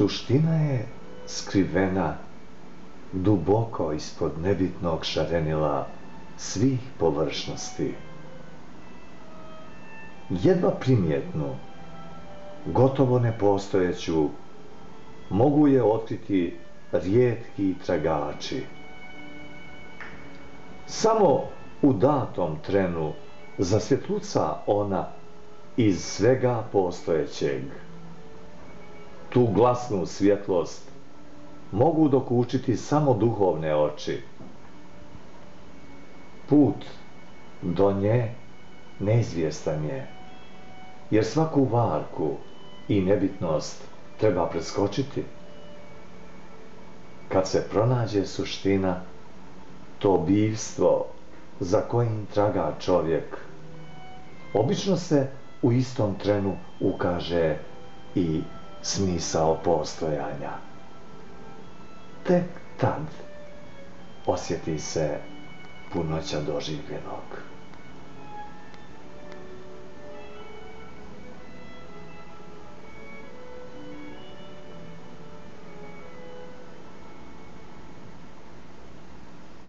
Suština je skrivena duboko ispod nebitnog šarenila svih površnosti. Jedva primjetnu, gotovo nepostojeću, mogu je otkriti rijetki tragači. Samo u datom trenu zasvjetluca ona iz svega postojećeg. Tu glasnu svjetlost mogu dokučiti samo duhovne oči. Put do nje neizvjestan je, jer svaku varku i nebitnost treba preskočiti. Kad se pronađe suština, to bivstvo za kojim traga čovjek, obično se u istom trenu ukaže i smisao postojanja. Tek tad osjeti se punoća doživljenog.